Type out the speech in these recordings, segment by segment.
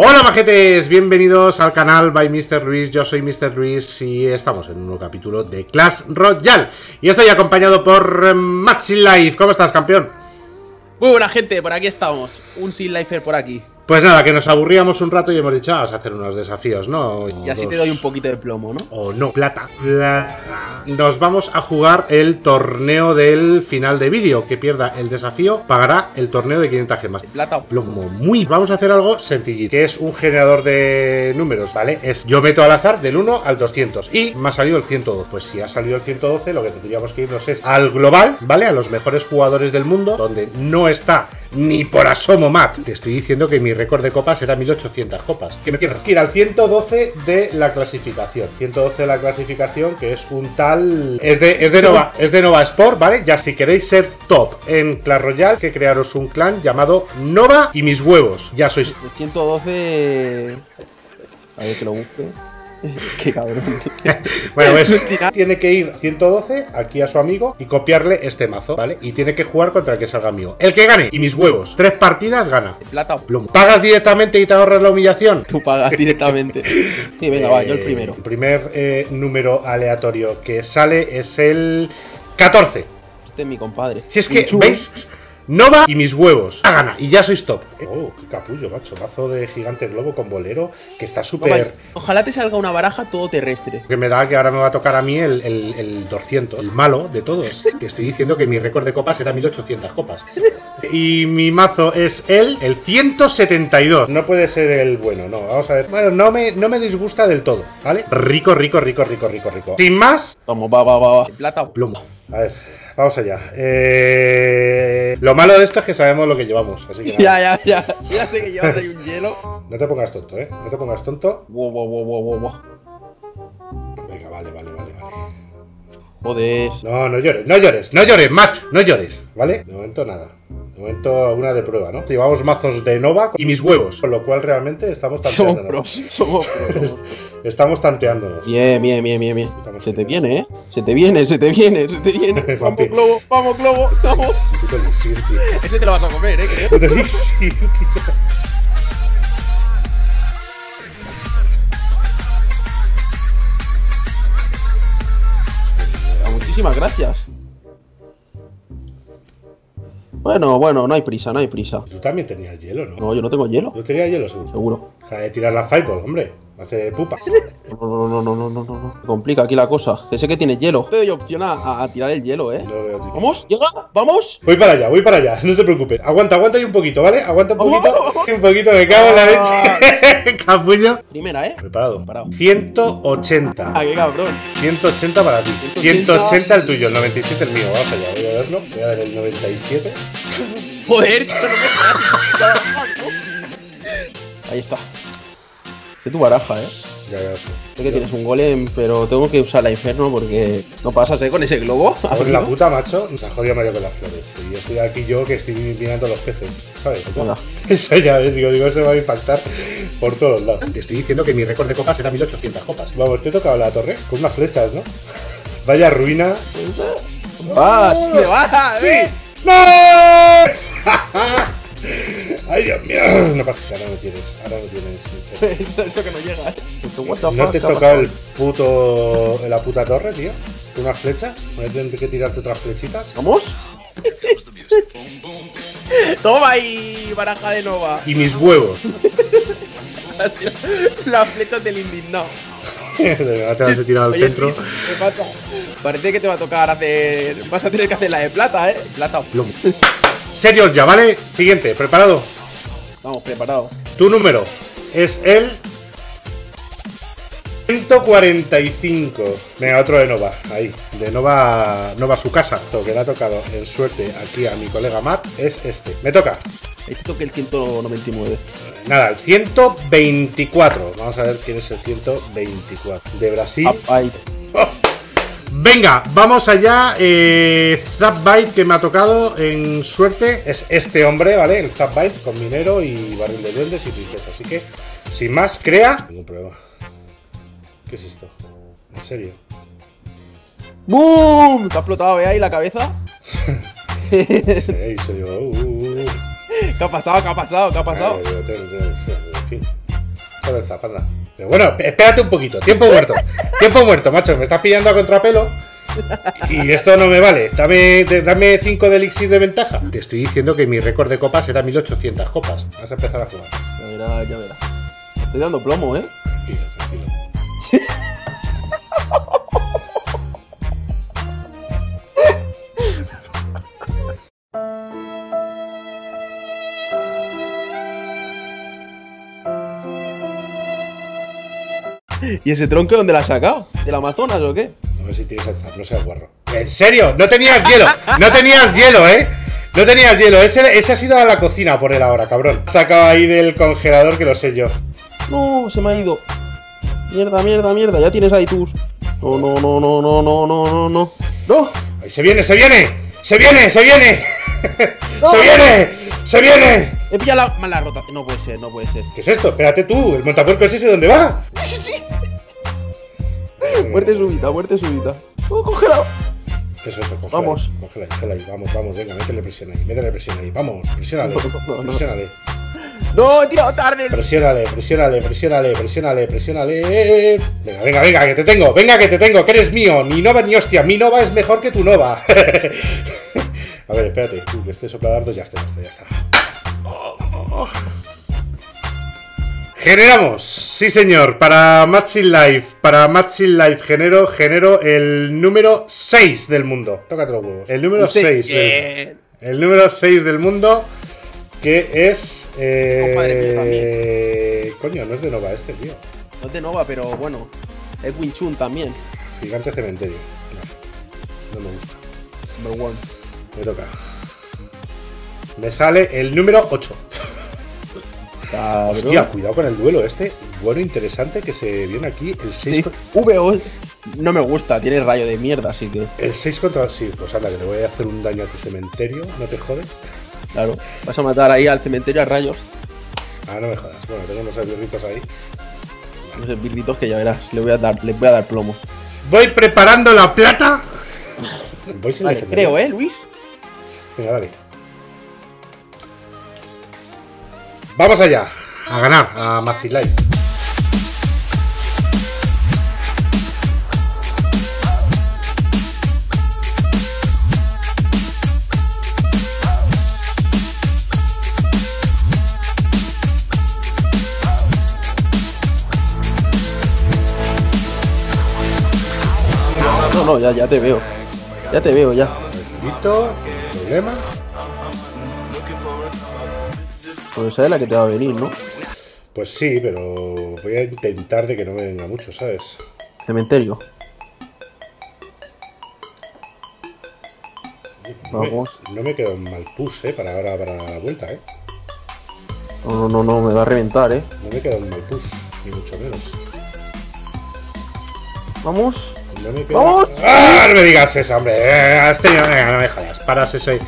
Hola majetes, bienvenidos al canal by Mr. Luis, yo soy Mr. Luis y estamos en un nuevo capítulo de Clash Royale Y estoy acompañado por Maxi Life, ¿cómo estás campeón? Muy buena gente, por aquí estamos, un Sin Lifer por aquí pues nada, que nos aburríamos un rato y hemos dicho, vamos a hacer unos desafíos, ¿no? y así te doy un poquito de plomo, ¿no? O no, plata. Nos vamos a jugar el torneo del final de vídeo. Que pierda el desafío pagará el torneo de 500 gemas. Plata o plomo. Muy. Vamos a hacer algo sencillito, que es un generador de números, ¿vale? Es yo meto al azar del 1 al 200 y me ha salido el 112. Pues si ha salido el 112, lo que tendríamos que irnos es al global, ¿vale? A los mejores jugadores del mundo, donde no está ni por asomo Matt. Te estoy diciendo que mi récord de copas era 1800 copas. Que me quiero ir al 112 de la clasificación. 112 de la clasificación, que es un tal. Es de, es de Nova, es de Nova Sport, ¿vale? Ya si queréis ser top en Clash Royale, que crearos un clan llamado Nova y mis huevos. Ya sois. 112. A ver que lo busque. Qué cabrón. bueno, pues tiene que ir 112 aquí a su amigo y copiarle este mazo, ¿vale? Y tiene que jugar contra el que salga mío. El que gane, y mis huevos, tres partidas gana. Plata o plomo. ¿Pagas directamente y te ahorras la humillación? Tú pagas directamente. sí, venga, va, yo el primero. El primer eh, número aleatorio que sale es el 14. Este es mi compadre. Si es que, ¿veis? Nova y mis huevos. A gana. Y ya sois top. Oh, qué capullo, macho. Mazo de gigante globo con bolero. Que está súper. Ojalá te salga una baraja todo terrestre. Que me da que ahora me va a tocar a mí el, el, 200. El malo de todos. Te estoy diciendo que mi récord de copas era 1800 copas. Y mi mazo es el, el 172. No puede ser el bueno, no. Vamos a ver. Bueno, no me, no me disgusta del todo, ¿vale? Rico, rico, rico, rico, rico, rico. Sin más. Vamos, va, va, va, va. Plata o plomo. A ver. Vamos allá. Eh, lo malo de esto es que sabemos lo que llevamos. Así que ya, ya, ya. Ya sé que llevas ahí un hielo. No te pongas tonto, ¿eh? No te pongas tonto. Wow, wow, wow, wow, wow. Venga, vale, vale. Joder. No, no llores, no llores, no llores, Matt, no llores, ¿vale? De momento nada. De momento una de prueba, ¿no? Llevamos mazos de Nova y mis huevos, con lo cual realmente estamos tanteándonos. Somos pros, somos pros. estamos tanteándonos. Bien, bien, bien, bien, bien. Se te viene, ¿eh? Se te viene, se te viene, se te viene. vamos, Globo, vamos, Globo, vamos. Ese te lo vas a comer, ¿eh? Muchísimas gracias. Bueno, bueno, no hay prisa, no hay prisa. Tú también tenías hielo, ¿no? No, yo no tengo hielo. Yo tenía hielo, seguro. Seguro. Deja de tirar la fireball, hombre. Hace pupa. No, no, no, no, no, no, no. complica aquí la cosa. Que sé que tiene hielo. Te doy opción a, tirar el hielo, ¿eh? ¿Vamos? ¿Llega? ¿Vamos? Voy para allá, voy para allá. No te preocupes. Aguanta, aguanta ahí un poquito, ¿vale? Aguanta un poquito. Un poquito, me cago en la leche. Capullo. Primera, ¿eh? Preparado. Preparado. 180. Ah, qué cabrón. 180 para ti. 180, el tuyo, el 97 el mío. Vamos allá, voy a verlo. Voy a ver el 97. Joder, no Ahí está. Sé tu baraja, ¿eh? Ya, ya. Sé que tienes un golem, pero tengo que usar la inferno porque no pasas ¿eh? con ese globo. Con la puta, macho, se ha jodido Mario con las flores. Y yo estoy aquí yo que estoy mirando los peces, ¿sabes? Eso ya ves, digo, digo, se va a impactar por todos lados. Te estoy diciendo que mi récord de copas era 1800 copas. Vamos, te he tocado la torre con unas flechas, ¿no? Vaya ruina. ¡Vas! ¡Me vas! ¡Sí! ¡No! Ay, Dios mío. No pasa nada, ahora no tienes. Ahora no tienes. Eso que no llega, ¿eh? ¿No te he tocado el puto. la puta torre, tío? ¿Unas flechas? ¿No tienes que tirarte otras flechitas? ¿Vamos? Toma ahí, baraja de Nova. Y mis huevos. Las flechas del indignado. de verdad te vas a tirar al centro. Parece que te va a tocar hacer. Vas a tener que hacer la de plata, eh. Plata o plomo. Serio ya, ¿vale? Siguiente, ¿preparado? Vamos, preparado. Tu número es el 145. Venga, otro de Nova. Ahí. De Nova. Nova su casa. Lo que le ha tocado en suerte aquí a mi colega Matt es este. Me toca. Ahí te toca el 199. Nada, el 124. Vamos a ver quién es el 124. De Brasil. Ahí. Venga, vamos allá. Eh, Zapbite que me ha tocado en suerte es este hombre, ¿vale? El Zapbite con minero y barril de duendes y princesa. Así que, sin más, crea. Tengo prueba. ¿Qué es esto? ¿En serio? ¡Bum! ¿Te ha explotado, eh, ahí la cabeza? sí, se uh, uh, uh. ¿Qué ha pasado? ¿Qué ha pasado? ¿Qué ha pasado? en fin. Joder, zapanda. Pero bueno, espérate un poquito. Tiempo muerto. Tiempo muerto, macho. Me estás pillando a contrapelo. Y esto no me vale. Dame, dame 5 de elixir de ventaja. Te estoy diciendo que mi récord de copas era 1800 copas. Vas a empezar a jugar. Ya verás, ya verás. Estoy dando plomo, ¿eh? Tranquilo, tranquilo. ¿Y ese tronco dónde lo has sacado? ¿Del Amazonas o qué? No sé si tienes no seas guarro. ¿En serio? No tenías hielo. No tenías hielo, ¿eh? No tenías hielo. Ese, ese ha sido a la cocina por él ahora, cabrón. Sacado ahí del congelador que lo sé yo. No, se me ha ido. Mierda, mierda, mierda. Ya tienes ahí tus. No, no, no, no, no, no, no, no, no. ¡No! ¡Ahí se viene, se viene! ¡Se viene, se viene! ¡Se viene! ¡Se viene! He pillado la mala rota. No puede ser, no puede ser. ¿Qué es esto? Espérate tú, el montapuerco es ese, ¿dónde va? Sí, sí. Muerte súbita, muerte súbita. ¡Oh, congelado! ¿Qué es eso? Congela vamos. Congela, congela ahí, vamos, vamos, venga, métele presión ahí, métele presión ahí, vamos, presiónale, no, no, presiónale. No, he tirado tarde. Presiónale, presiónale, presiónale, presiónale, presiónale. Venga, venga, venga, que te tengo, venga, que te tengo, que eres mío. Ni Nova ni hostia, mi Nova es mejor que tu Nova. A ver, espérate, tú, que este sopladardo ya está, ya está, ya está. Generamos, sí señor, para Matching Life, para Matching Life genero, genero el número 6 del mundo. Tócate los huevos. El número 6. El número 6 del mundo, que es... Eh... Coño, no es de Nova este, tío. No es de Nova, pero bueno, es Winchun también. Gigante cementerio. No, no me gusta. Number one. Me toca. Me sale el número 8. Hostia, cuidado con el duelo este. Bueno, interesante que se viene aquí el 6. VO no me gusta, tiene rayo de mierda, así que. El 6 contra. Sí, pues anda, que le voy a hacer un daño a tu cementerio, no te jodes. Claro, vas a matar ahí al cementerio a rayos. Ah, no me jodas. Bueno, tengo unos esbirritos ahí. Unos esbirritos que ya verás, le voy a dar, le voy a dar plomo. Voy preparando la plata. Voy vale, creo, ¿eh, Luis? Venga, dale. Vamos allá, a ganar a Maxi Life. No, no, ya, ya te veo. Ya te veo, ya. problema. Pues esa es la que te va a venir, ¿no? Pues sí, pero voy a intentar de que no me venga mucho, ¿sabes? Cementerio. Vamos. No me quedo mal push, ¿eh? Para ahora, para la vuelta, ¿eh? No, no, no, me va a reventar, ¿eh? No me quedo mal push, ni mucho menos. Vamos. No ¡Vamos! ¡Ah! No me digas eso, hombre. Eh, has tenido... No me jodas. Paras ese...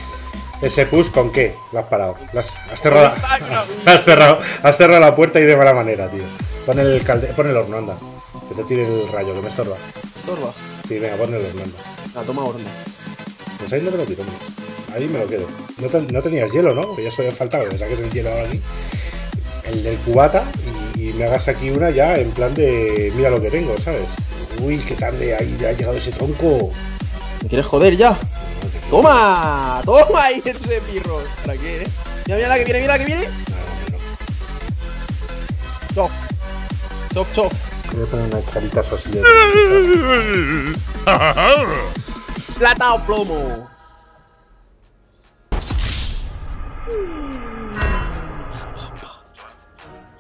¿Ese push con qué? Lo has parado. has, cerrado, has, cerrado, has cerrado la puerta y de mala manera, tío. Pon el, calde, pon el horno, anda. Que te tire el rayo, que me estorba. ¿Estorba? Sí, venga, pon el horno, anda. Ah, toma horno. Pues ahí no te lo tiro, Ahí me lo quedo. No, no tenías hielo, ¿no? Porque ya se había faltado. Me saques el hielo ahora aquí. El del cubata y, y, me hagas aquí una ya en plan de mira lo que tengo, ¿sabes? Uy, qué tarde ahí ha llegado ese tronco. ¿Me quieres joder ya? ¡Toma! ¡Toma ahí ese pirro! ¿Para qué, eh? Mira, mira la que viene, mira la que viene. Chop. Chop, chop. Voy a poner unas caritas así de... Plata o plomo.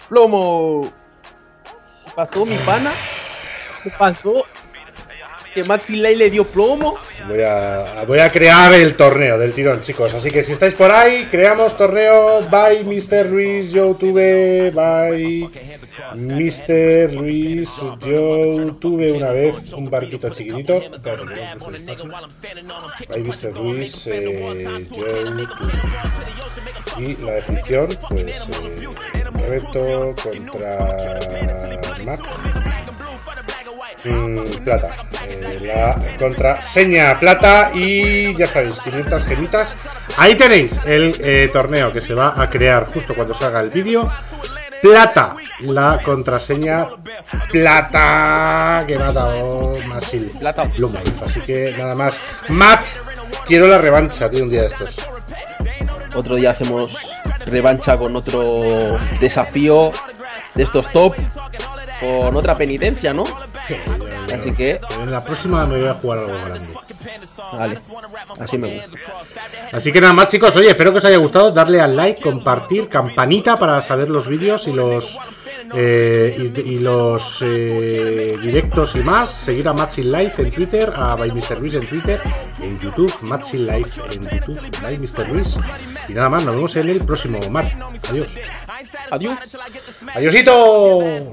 Plomo. ¿Qué pasó, mi pana? ¿Qué pasó? Que Maxi Lay le dio plomo. Voy a, voy a crear el torneo del tirón, chicos. Así que si estáis por ahí, creamos torneo. Bye, Mr. Ruiz, yo tuve. Bye, Mr. Ruiz, yo tuve una vez un barquito chiquitito. Bye, Mr. Ruiz, eh, yo Y la definición, pues, eh, contra Mac. Mm, plata. La contraseña plata y ya sabéis, 500 gemitas. Ahí tenéis el eh, torneo que se va a crear justo cuando salga el vídeo. plata. La contraseña plata que me ha dado Masil. Plata. Así que nada más. Matt, quiero la revancha, tío, un día de estos. Otro día hacemos revancha con otro desafío de estos top. Con otra penitencia, ¿no? Sí, Así que. En la próxima me voy a jugar algo grande. Vale, así me gusta. Así que nada más, chicos. Oye, espero que os haya gustado. Darle al like, compartir, campanita para saber los vídeos y los eh, y, los eh, directos y más. Seguir a Matching Life en Twitter, a By Mr. Luis en Twitter, en YouTube, Matching Life en YouTube, By Mr. Luis. Y nada más, nos vemos en el próximo Mat. Adiós. Adiós. Adiósitos.